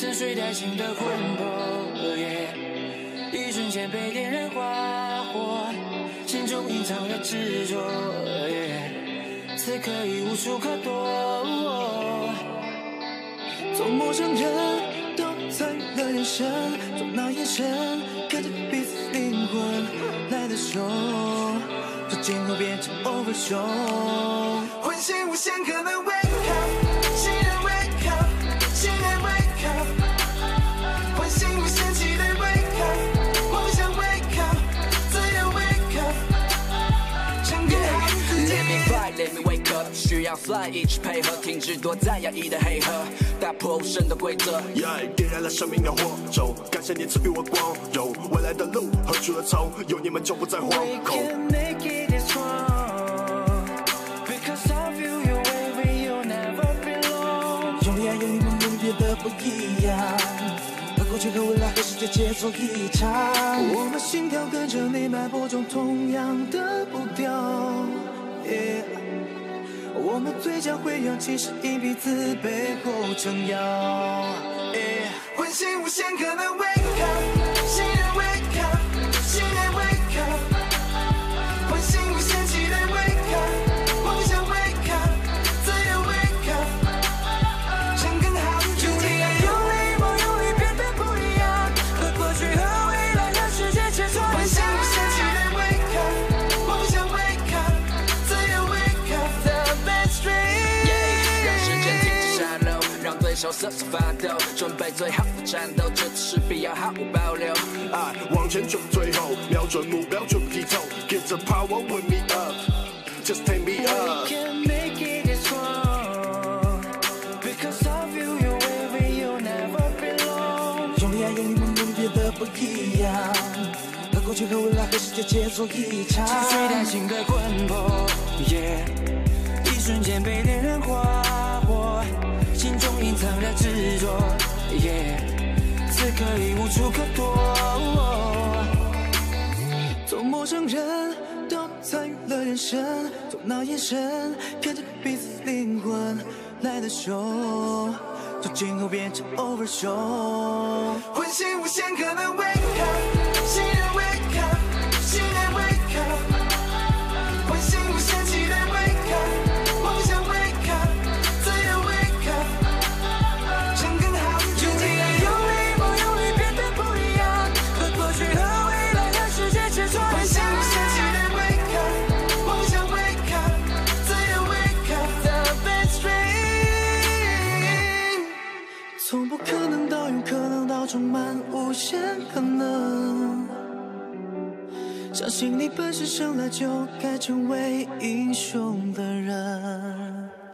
沉睡殆尽的魂魄，一瞬间被点燃花火，心中隐藏的执着，此刻已无处可躲。从陌生人到参与了眼神，从那眼神看着彼此灵魂来的手，从今后变成 over show，唤醒无限可能需要 fly 一起配合，停止躲在压抑的黑盒，打破无声的规则。Yeah，点燃了生命的火种，感谢你赐予我光荣。未来的路何去何从？有你们就不再惶 We 恐。can make it this strong because of you, you never belong. 用力爱，不一样，和过去和未来和世界节奏一场。我们心跳跟着你脉搏中同样的步调。我们嘴角会扬起，是因彼此背后撑腰。Yeah 唤醒无限可能瑟瑟发抖，准备最好的战斗，这次势必要毫无保留。啊，往前冲，最后瞄准目标，绝低头。Get the power with me up，just take me up。用力爱，用力，变得不一样。和过去和未来和世界，结作一场。情碎的魂魄，yeah，一瞬间被点燃。处可躲。从陌生人到参与了人生，从那眼神看着彼此灵魂来的手，从今后变成 over show。唤醒无限可能为你充满无限可能。相信你本是生来就该成为英雄的人。